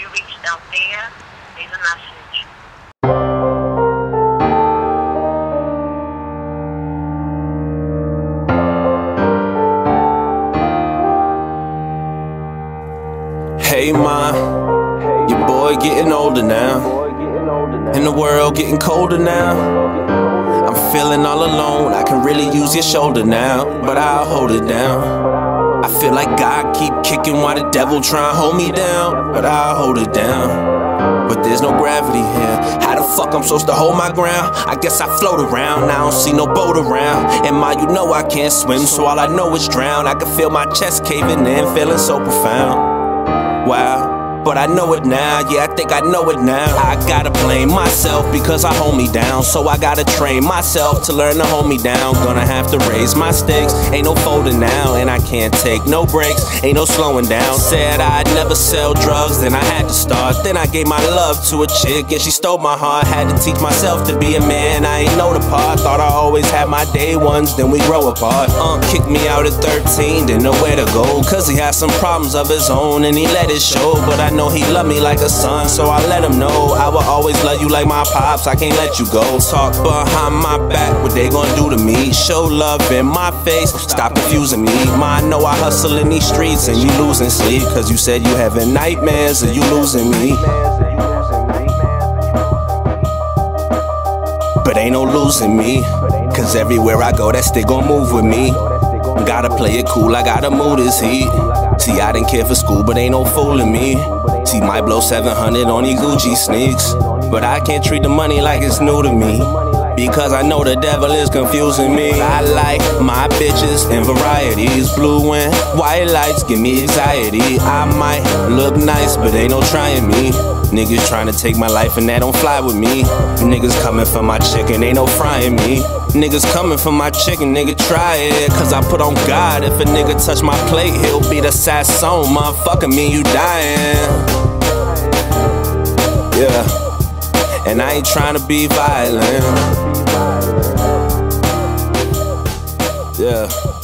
You reached out there. Leave a message. Hey ma, your boy getting older now. And the world getting colder now. I'm feeling all alone. I can really use your shoulder now, but I'll hold it down. I feel like God keep kicking while the devil try and hold me down, but I'll hold it down. But there's no gravity here. How the fuck I'm supposed to hold my ground? I guess I float around. I don't see no boat around. And my, you know I can't swim, so all I know is drown. I can feel my chest caving in, feeling so profound. Wow. But I know it now, yeah, I think I know it now. I gotta blame myself because I hold me down. So I gotta train myself to learn to hold me down. Gonna have to raise my stakes. Ain't no folding now, and I can't take no breaks. Ain't no slowing down. Said I'd never sell drugs, then I had to start. Then I gave my love to a chick, and she stole my heart. Had to teach myself to be a man. I ain't know the part. Thought I always had my day ones, then we grow apart. Uh, kicked me out at 13, didn't know where to go. Cause he had some problems of his own, and he let it show. But I know he loved me like a son, so I let him know I will always love you like my pops. I can't let you go. Talk behind my back, what they gonna do to me? Show love in my face, stop confusing me. Ma, I know I hustle in these streets and you losing sleep, cause you said you having nightmares and you losing me. But ain't no losing me, cause everywhere I go, that stick gon' move with me. Gotta play it cool, I gotta move this heat. See, I didn't care for school, but ain't no fooling me. See, might blow 700 on these Gucci sneaks. But I can't treat the money like it's new to me. Because I know the devil is confusing me. I like my bitches in varieties. Blue and white lights give me anxiety. I might look nice, but ain't no trying me. Niggas trying to take my life and that don't fly with me. Niggas coming for my chicken, ain't no frying me. Niggas coming for my chicken, nigga try it. Cause I put on God. If a nigga touch my plate, he'll be the sasson. Motherfucker, me, you dying. Yeah. And I ain't trying to be violent. Yeah.